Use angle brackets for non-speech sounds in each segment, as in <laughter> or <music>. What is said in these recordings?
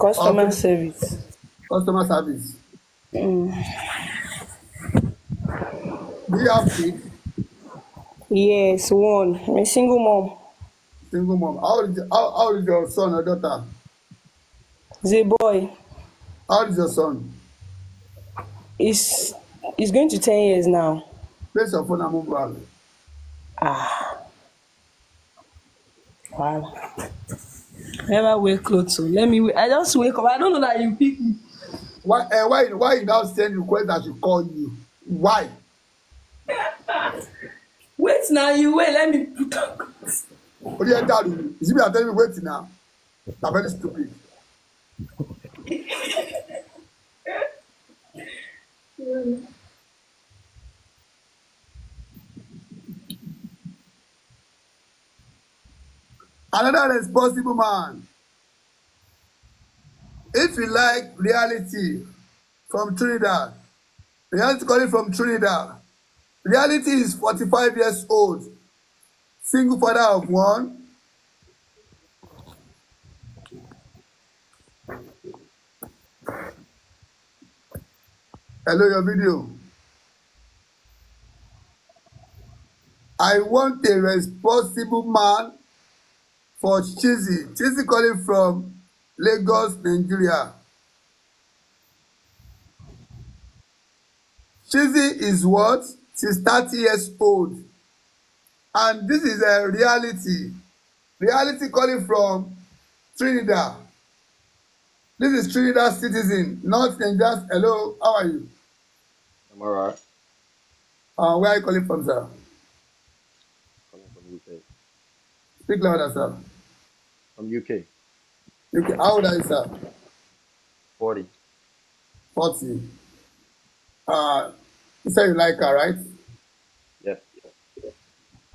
customer okay. service. customer service. Mm. do you have kids. yes one i'm a single mom. single mom how is how, how is your son or daughter. a boy. how is your son. he's he's going to ten years now. place your phone and move around. ah. Wow never wear clothes. So let me. I just wake up. I don't know that you pick me. Why? Uh, why? Why you now send request that you call you? Why? <laughs> wait now. You wait. Let me talk. What do you tell me? Is it me? tell you wait now. I'm very stupid. yeah. <laughs> another responsible man. If you like reality from Trinidad, reality calling from Trinidad, reality is forty-five years old, single father of one. Hello, your video. I want a responsible man for Chizi. Chizi calling from Lagos, Nigeria. Chizi is what? She's thirty years old. And this is a reality. Reality calling from Trinidad. This is Trinidad citizen, not Nigerian. Hello, how are you? I'm all right. Uh, where are you calling from, sir? Calling from UK. Speak louder, sir. from UK? UK. How old are you, sir? 40. 40. Uh, you say you like her, right? Yes.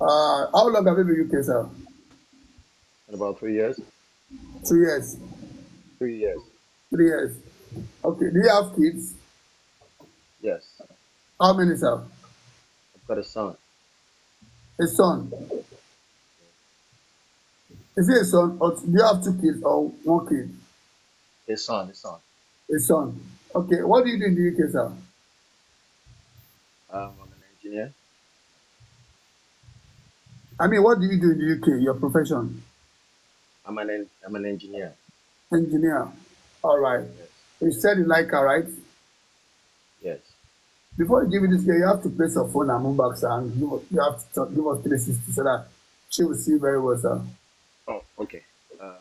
Uh, how long have you been in UK, sir? In about three years. Two years. Three years. Three years. Okay. Do you have kids? Yes. How many, sir? I've got a son. A son. Is it a son? Or do you have two kids or one kid? A son, A son. A son. Okay. What do you do in the UK, sir? Um, I'm an engineer. I mean, what do you do in the UK? Your profession? I'm an I'm an engineer. Engineer. All right. Yes. You said you like her, right? Yes. Before you give me this girl, you have to place your phone and move back, sir, and you, have to give us 360 so that she will see you very well, sir. Oh, okay. Um,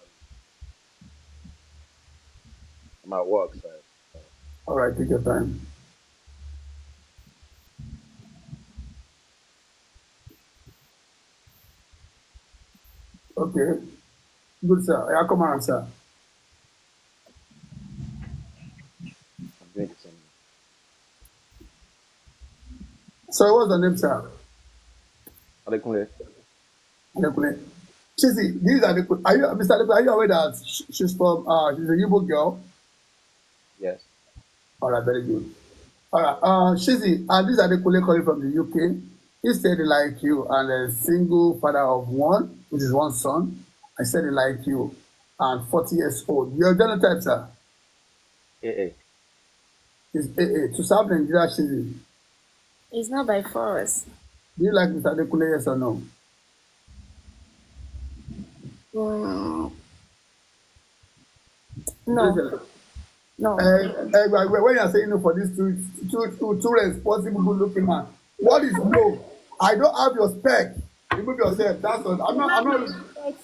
I'm at work, so. Uh, All right, take your time. Okay. Good, sir. Yeah, come on, sir. So, what's the name, sir? Adekunle. Adekunle. Sissy, these are the. Are you, Mr. Lepe, are you aware that she's from? Uh, she's a Igbo girl. Yes. All right, very good. All right, uh, Shizzy, uh, these are the colleagues calling from the UK. He said he like you and a single father of one, which is one son. I said he like you and 40 years old. Your genotype, sir? AA. It's AA. To serve Nigeria, Shizzy. It's not by force. Do you like Mr. Adekule, yes or no? No. No. Uh, when you are saying no for this two, two, two, two responsible looking man, what is no? I don't have your spec. Remove yourself. That's all. I'm not. I'm not.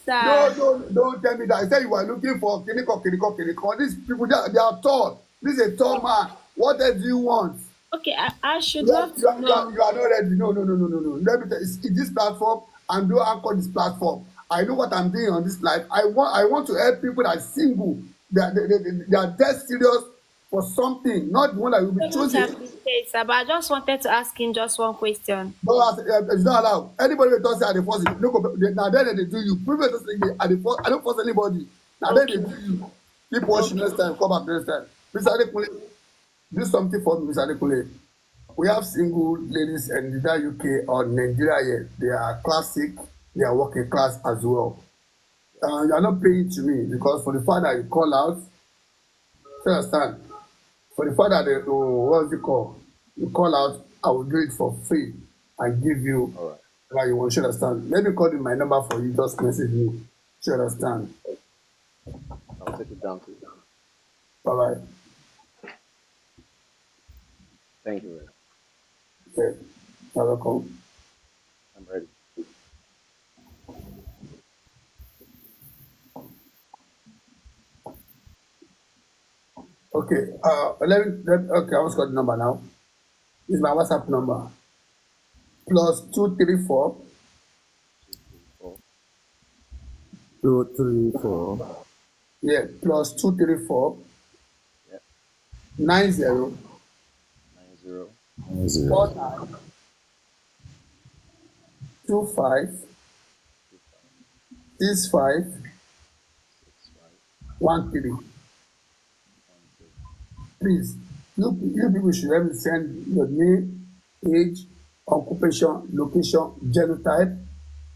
No, don't, don't tell me that. I said you are looking for clinical, clinical, clinical. These people, they are, they are tall. This is a tall man. What else do you want? Okay, I, I should yes, love you, to you Are, you are not ready. No, no, no, no, no, no. Let me tell you, it's, it's this platform and do anchor this platform. I know what I'm doing on this life. I want I want to help people that are single. They are, they, they, are dead serious for something, not the one that will be chosen. but I just wanted to ask him just one question. No, ask, uh, it's not allowed. Anybody that does say at the first, look, uh, now then they do you. Previous thing, at the first, I don't force anybody. Now okay. then they do you. Keep watching okay. next time. Come back next time. Mr. Adekunle, do something for me, Mr. Adekunle. We have single ladies in the UK or Nigeria. Here. They are classic they are working class as well. Uh, you are not paying to me because for the fact that you call out, you understand? For the fact that, they, oh, what is it called? You call out, I will do it for free and give you All right. like you want. You understand? Let me call you my number for you. Just message me. You understand? I'll take it down to you. Bye bye. Thank you. Okay. You're welcome. Okay, uh, let me, let, okay, I was got the number now. It's my WhatsApp number. Plus two three four. Two three four. Yeah, plus two three four. Yeah. Nine zero. Nine zero. Nine zero. Four nine. Two five. Six five. One three. Please, you, you people should help me send your name, age, occupation, location, genotype,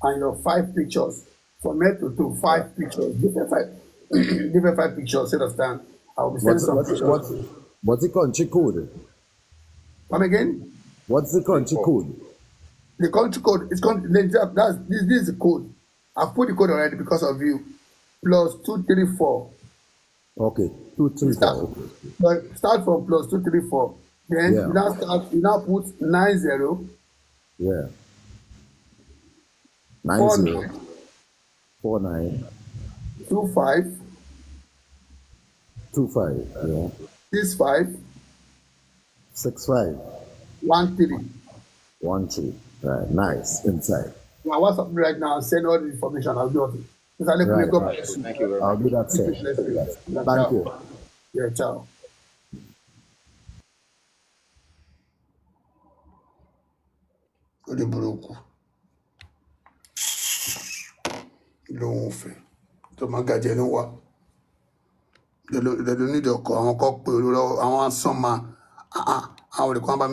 and your five pictures. For me to do five pictures, different five, me <clears throat> five pictures, understand? I will be sending some what's, pictures. What's, what's the country code? Come again? What's the country code? The country code is country. that's this, this is the code. I've put the code already because of you. Plus two three four Okay, two, three, start, four. Okay. But start from plus two, three, four. Then yeah. you now start. You now put nine zero. Yeah. Nine four zero. four nine. Two five. Two five. Yeah. Six five. Six five. One three. One three. Right. Nice. Inside. Now what's up right now? Send all the information. I'll do it right, God bless you. Thank you very much. I'll do that, sir. Thank, you. Yeah, ciao. Orí burúkú lòun fẹ́ tó máa gàjẹ́ ló wà. Lọ́dún nídìí ọkọ̀ àwọn kan pé olóró àwọn asán máa ah, ah, àwọn olùkọ́ àwọn bá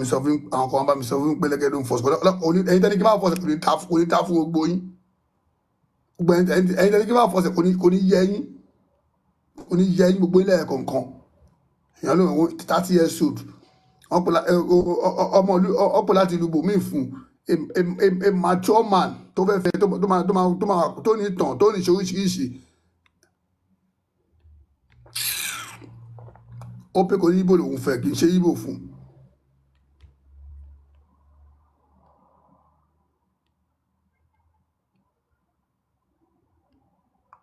àwọn bá mi sọ fún pé lẹ́gẹ̀dún fọ̀sùn. tẹ́ni kí n máa fọ̀sùn kò ní ta fún gbogbo yín gbogbo ẹni tẹ́lẹ̀ kí bá fọsẹ̀ kò yẹ yín kò yẹ yín gbogbo ilẹ̀ kọ̀ọ̀kan èèyàn ló wọ thirty years old ọmọ ọ̀pọ̀ láti lu bòmí fún a mature man tó fẹ́ fẹ́ tó ní tàn tó ní ṣe ó pé kò ní ibo lòun fẹ́ kì í ṣe ibo fún un.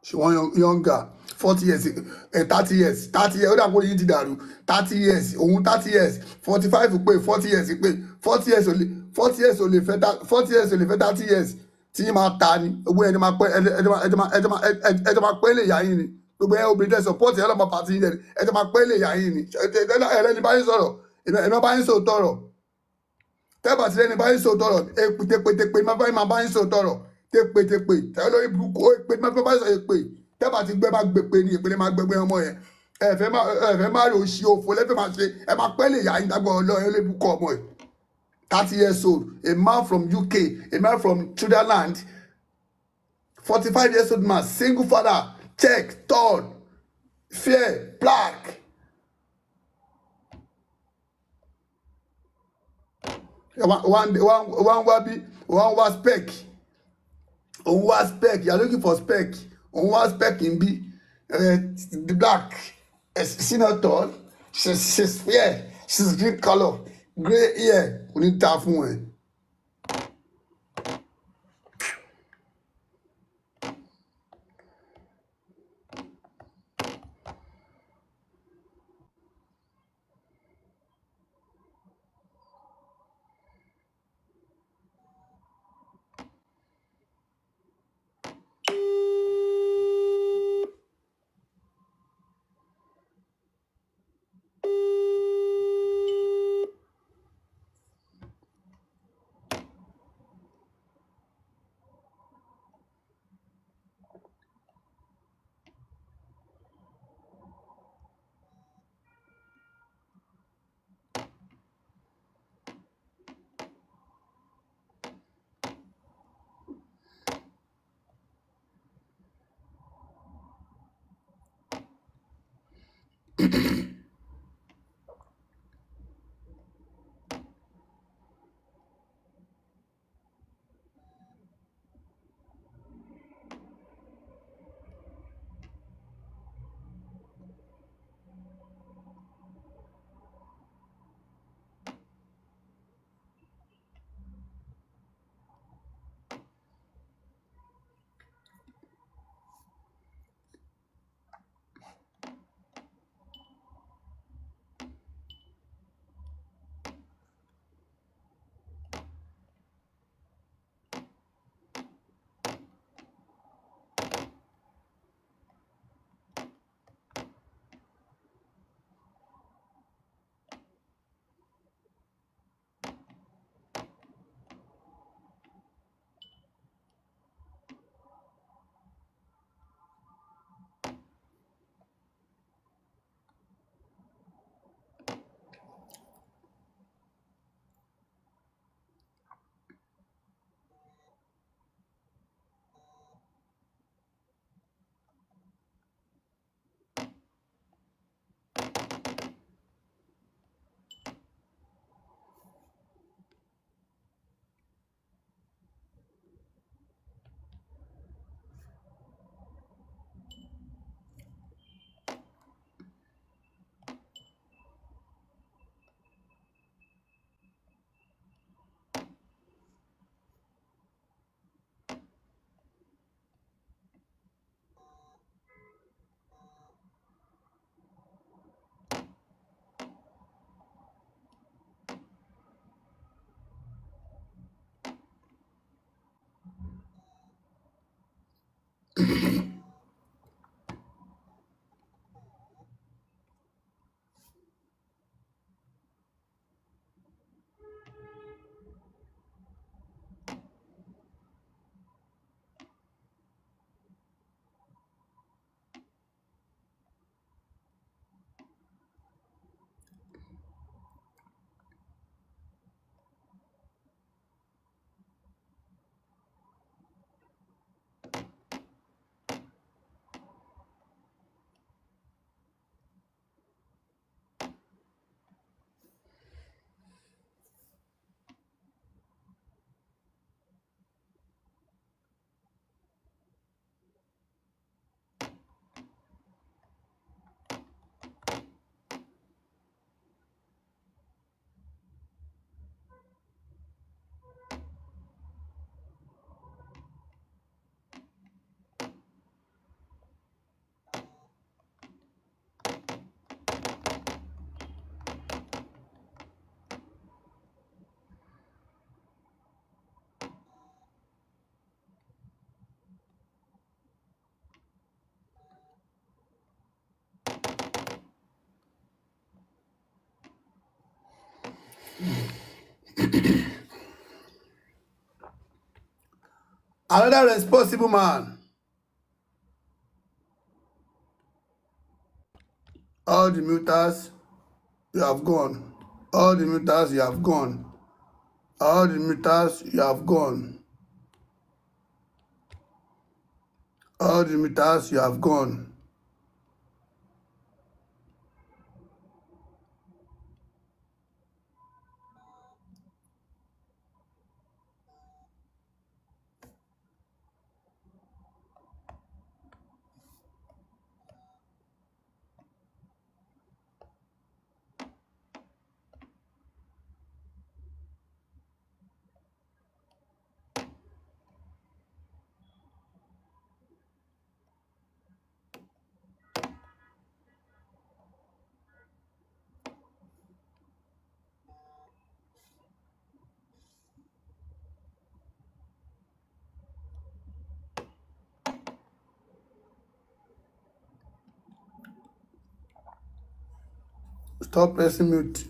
she wan younger forty years thirty years thirty years ó dà kó yín ti dàrú thirty years òun thirty years forty five pé forty years pé forty years ò forty years ò lè fẹ́ forty years ò lè fẹ́ thirty years tí yín máa ta ni owó ẹni máa pẹ́ ẹjọ́ máa pẹ́ lè yá yín ni gbogbo ẹ obìnrin tẹ support ẹ lọ́mọ pàtí yín ẹjọ́ máa pẹ́ lè yá yín ni ẹlẹ́ni bá yín sọ̀rọ̀ ẹ̀mẹ́ bá yín sòótọ́ rọ̀ tẹ́bà tí lẹ́ni bá yín sòótọ́ rọ̀ pétépété pé má bá yín sòótọ́ rọ̀ tẹpẹtẹpẹ tẹ́lẹ̀ lórí burúkú ó pé má bá sọ èpè tẹ́bà ti gbé má gbé pé ní ìpínlẹ̀ má gbégbé ọmọ yẹn ẹ̀fẹ̀ má ẹ̀fẹ̀ má rí oṣù òfò lẹ́fẹ̀ má ṣe ẹ má pẹ́ lè yá yín dàgbọ́ ọlọ́run lórí burúkú ọmọ yìí thirty years old a man from UK a man from Switzerland forty five years old man single father check tall fair black wọn wá bí wọn wá spec òun wá spec you are looking for spec òun wá spec ń bí black senator she's she's fair she's green colour grey hair kò ní ta fún ẹ. mm <clears throat> Mm-hmm. <coughs> <clears throat> Another responsible man. All the muters, you have gone. All the muters, you have gone. All the muters, you have gone. All the muters, you have gone. Stop esse mute.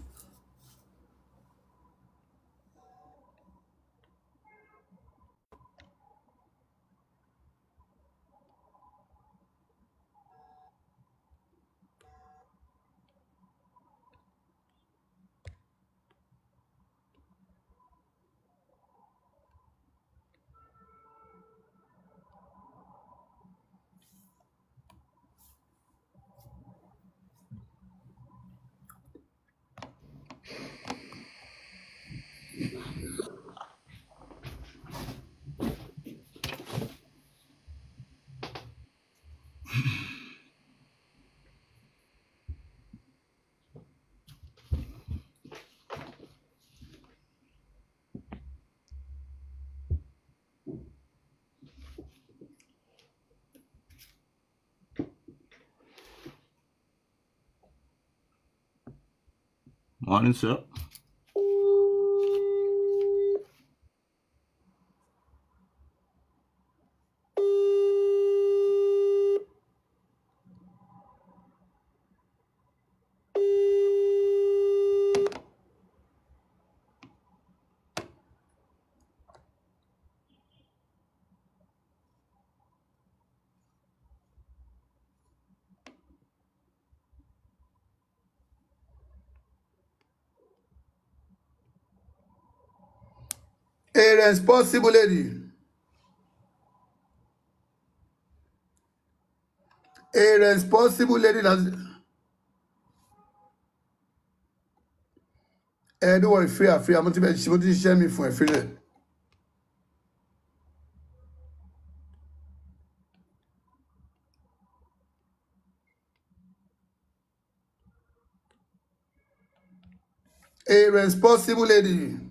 Morning, sir. responsible lady. A responsible lady that ẹ eh, don't worry free àfírí àmọ́ tí mo ti ṣiṣẹ́ mi fún ẹ̀ fílẹ̀. A responsible lady.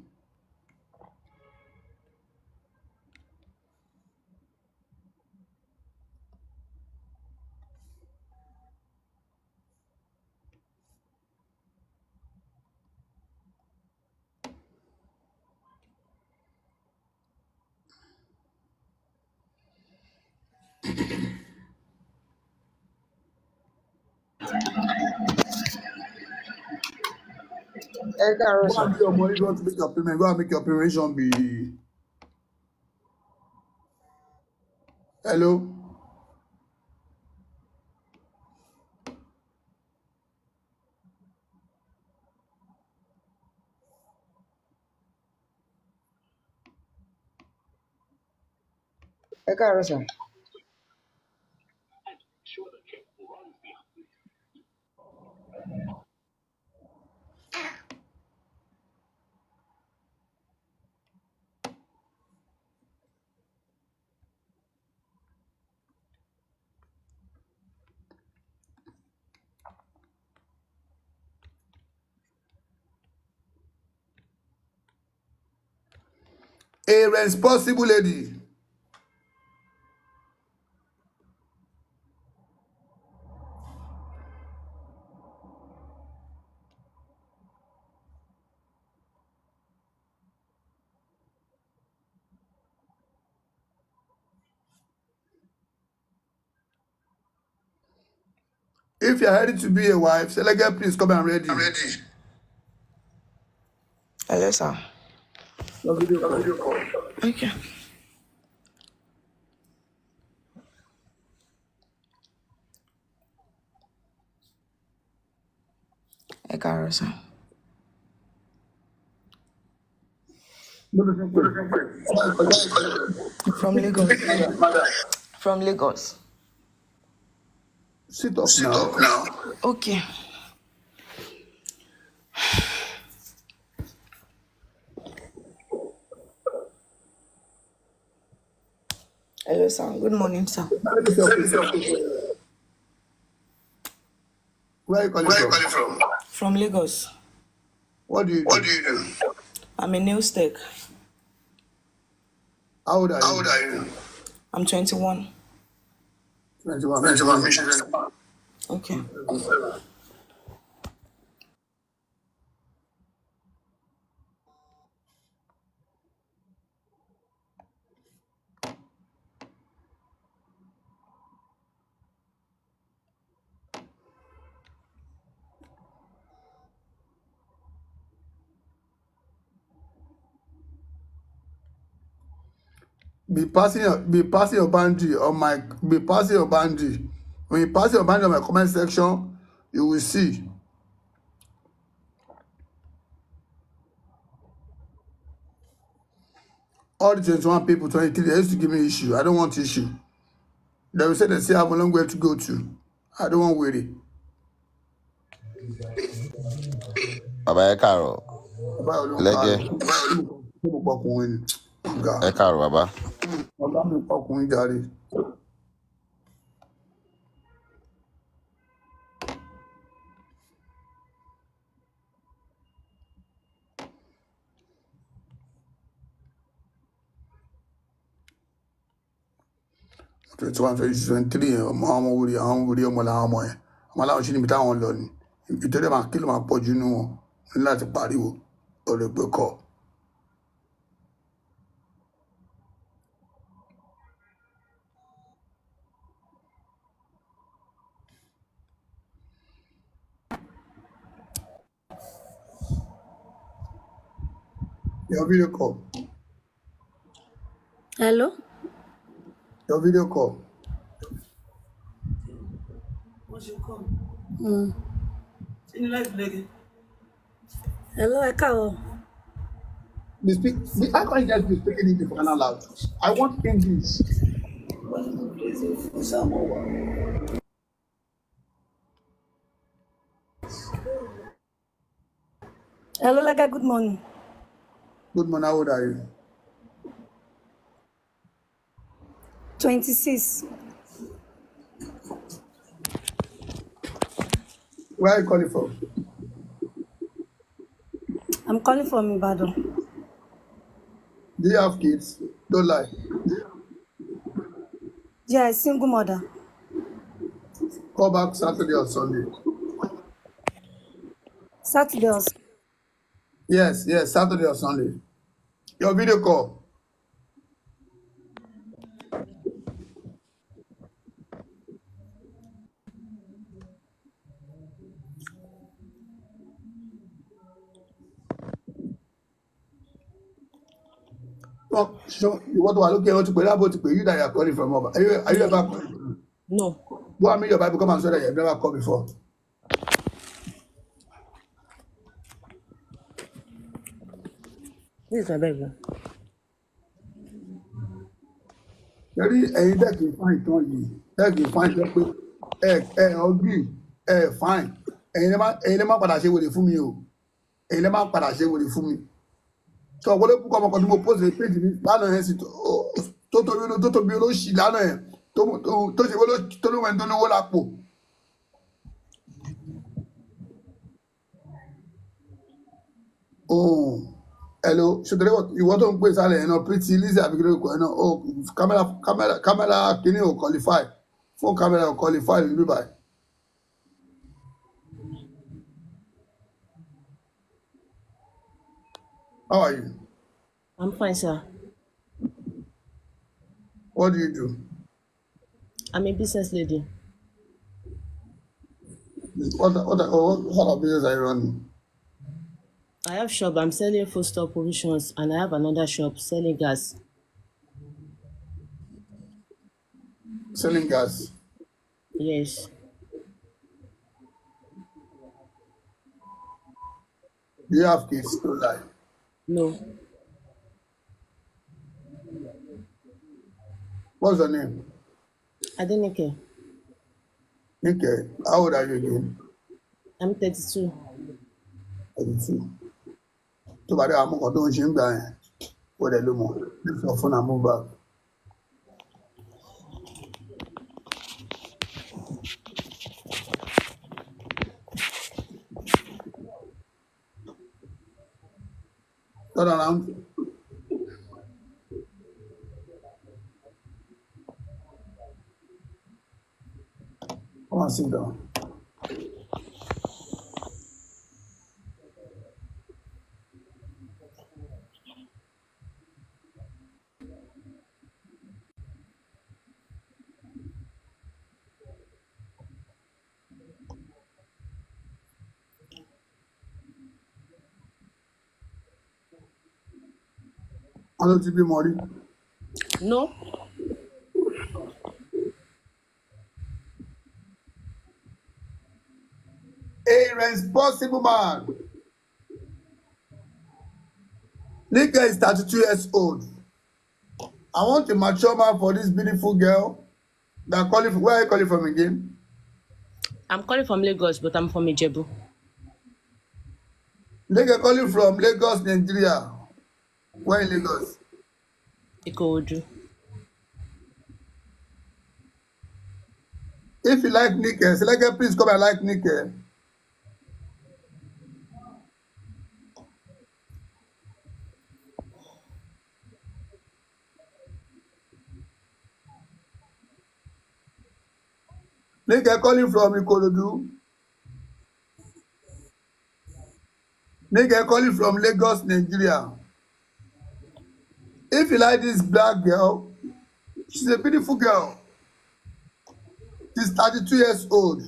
payment wọ́n á make your preparation be. hello. ẹ káàárọ̀ sọ. a responsible lady. If you're ready to be a wife, Selega, please come and ready. I'm ready. Hello, sir. No you, call. you. Okay. ẹ káàárọ̀ from Lagos. from Lagos. sit up now. okay. Hello, sir. Good morning, sir. Where are you calling, from? from? From Lagos. What do you do? What do you do? I'm a new tech. How old are you? How old are you? I'm 21. 21. 21. Okay. be passing your be passing your boundary on my be passing your boundary when you pass your boundary on my comment section you will see all the 21 people 23 they used to give me issue i don't want issue they will say they say i have a long way to go to i don't want worry Bye bye, Carol. Bye bye, lẹjẹ ẹ káàárọ̀ bàbá. bàbá mi pọkùnrin jàre. twenty one twenty two twenty three ọmọ àwọn orí àwọn orí ọmọ làwọn ọmọ yẹn ọmọ aláwọ sí níbi táwọn lọ ni ìtọ́jú máa kí ló máa pọ̀ jù nínú wọn ní láti pariwo ọ̀rọ̀ ìpè Your video call. Hello? Your video call. What's your call? Mm. In life, Hello, Ekao. Be speak, I can't just be speaking English for loud? I want English. What is the Hello, Laga, good morning. Good morning, how old are you? 26. Where are you calling from? I'm calling from Ibadan. Do you have kids? Don't lie. Yeah, single mother. Call back Saturday or Sunday. Saturday or Sunday. Yes, yes, Saturday or Sunday. Your video call. so What do I look at? What pay about you that you are calling from over? Are you, are you ever No. Go and your Bible, come and say that you have never called before. This is my bedroom. torí ẹ̀yin dẹ́kì fáìn tán yìí dẹ́kì fáìn tán pé ẹ ẹ ọgbìn ẹ fáìn ẹ̀yin lè má padà ṣe wèrè fún mi o ẹ̀yin lè padà ṣe wèrè fún mi tó ọ̀pọ̀ lóko ọmọ kan tí mo post rẹ̀ péjì mi lánàá yẹn sì tó tóbi tó tóbi olóṣì lánàá yẹn tó ṣe wọ́n tó lóun ẹni tó lówó lápò. Oh hello ṣètòlẹ́ ìwọ tó ń pè sálẹ̀ ẹ̀ náà Pretty Lizzy abigilé kò ẹ̀ náà Oh, kámẹ́rà kámẹ́rà kámẹ́rà kínní ò qualify Phone, kámẹ́rà ò qualify níbí báyìí. How are you? I'm fine, sir. What do you do? I'm a business lady. What, what, what, kind of business are you running? I have shop. I'm selling food store provisions, and I have another shop selling gas. Selling gas. Yes. Do you have kids to lie? No. What's your name? Adenike. Nike, how old are you again? I'm 32. 32 tó bá dé àwọn amúkan tó ń ṣe ń gbà yẹn ó dẹ̀ ló mọ̀ sọ fún àmú bá. Turn around. Come on, sit down. ló ti bímọ rí. no. a responsible man. This is thirty-two years old. I want a mature man for this beautiful girl that calling from, where are you calling from again? I'm calling from Lagos, but I'm from Ijebu. They calling from Lagos, Nigeria. Where in Lagos? Ikorodu. If you like nickel, Seleke, please come I like nickel. Nickel calling from Ikorodu. Nickel calling from Lagos, Nigeria. If you like this black girl, she's a beautiful girl. She's 32 years old.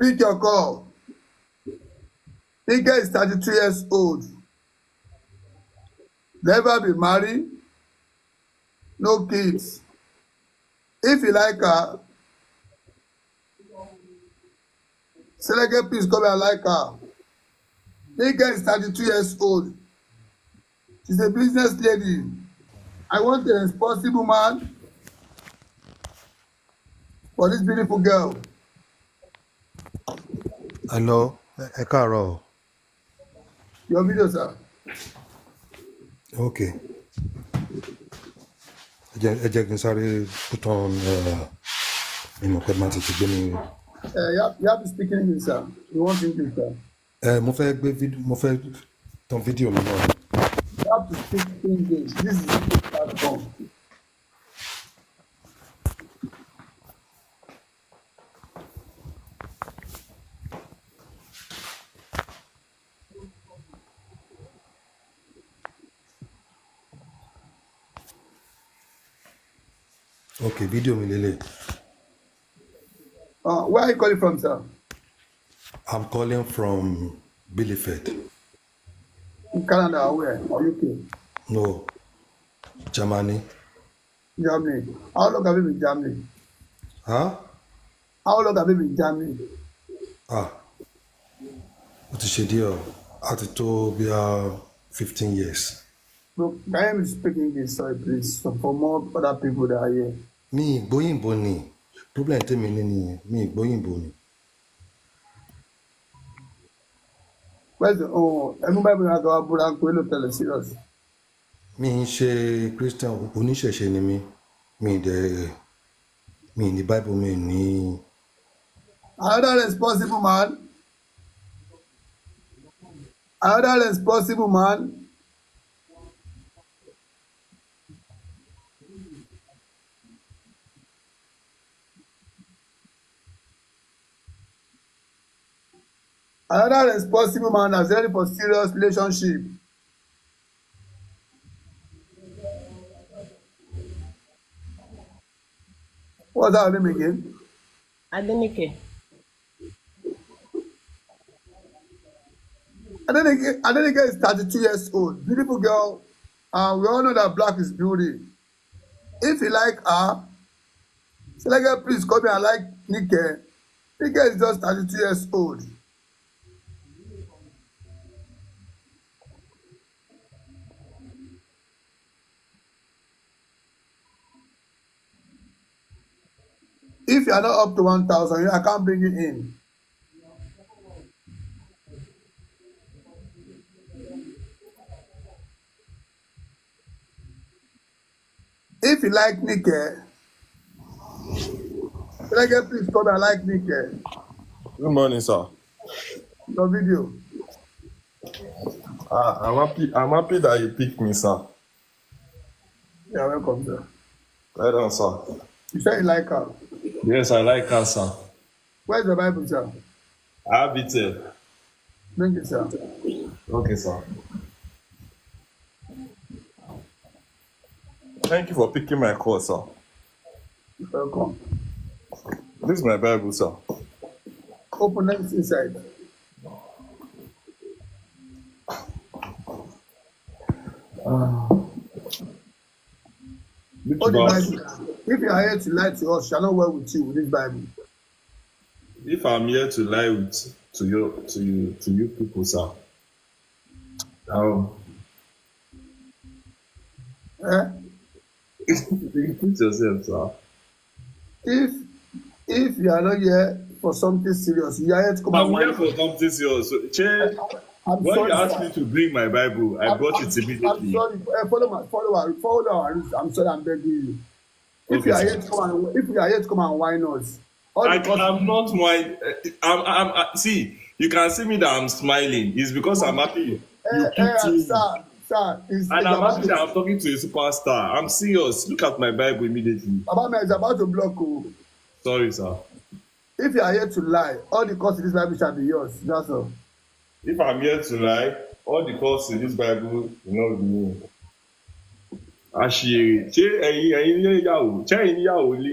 Pick your call. This girl is 32 years old. Never be married. No kids. If you like her, Seleke, please come and like her. This girl is thirty-two years old. She's a business lady. I want a responsible man for this beautiful girl. Hello, Ekaro. Your video, sir. Okay. Ẹ jẹ́ kí n sáré put on eh, inú pẹ́ẹ́mà tètè gbé mi. Uh, you, have, you have to speak English, sir. You want English, sir. Ẹ eh, mo fẹ́ gbé fídíò mo fẹ́ tan fídíò mi náà. You have to speak English. This is English platform. Okay, video, mi lélẹ̀. Uh, where are you calling from, sir? I'm calling from Bielefeld. In Canada, where? Or UK? No, Germany. Germany. How long have you been in Germany? Huh? How long have you been in Germany? Ah, What is your deal? á ti tó bí i fifteen years. Look, I am speaking this, sorry, please, so for more other people that are here. Mi ìgbóyìnbó ni problem tèmi ní nìyẹn mi ì gbóyìnbó ni. pẹ́sì oh, ẹnu báyìí náà tọ́wọ́ búra ń pè é ló tẹ̀lé serious. mi ń ṣe christian oníṣẹ̀ṣe ni mi mi dẹ̀ mi ní bible mi ní. another responsible man another responsible man. Another responsible man has ready for serious relationship. What's that name again? Adenike. Adenike, Adenike is 32 years old, beautiful girl, and we all know that black is beauty. If you like her, Seleke, please come here I like Nike. Nike is just 32 years old. If you are not up to one thousand, I can't bring you in. If you like Nike, Nike, please come and like Nike. Good morning, sir. Your video. Ah, I'm happy. I'm happy that you picked me, sir. Yeah, welcome, sir. Right on, sir. You say you like her. Yes, I like cancer. Where's the Bible, sir? I have it, sir. Thank you, sir. Okay, sir. Thank you for picking my call, sir. Welcome. This is my Bible, sir. Open it inside. Uh. Which If you are here to lie to us, shall not well with you with this Bible. If I'm here to lie with to you to you to you people, sir. Now um, eh? increase <laughs> yourself, sir. If if you are not here for something serious, you are here to come I'm and here for something serious. So, change. I'm when sorry, you asked me to bring my Bible, I I'm, brought I'm, it immediately. I'm sorry. Eh, follow my follow our follow our rules. I'm sorry, I'm begging you. If okay. you are here to come and if you are here to come and whine us. I, I'm not whine. Eh, I'm, I'm, I'm, see, you can see me that I'm smiling. It's because I'm happy. Eh, you hey, hey, sir, sir, it's, and it's I'm happy that I'm talking to a superstar. I'm serious. Look at my Bible immediately. Baba man is about to block you. Sorry, sir. If you are here to lie, all the cost of this life shall be yours. That's all. If I'm here tonight, all the calls in this Bible will not be me. Àṣìyèrè ṣé ẹ̀yin ẹ̀yin níyàwó ṣé ẹ̀yin níyàwó lé?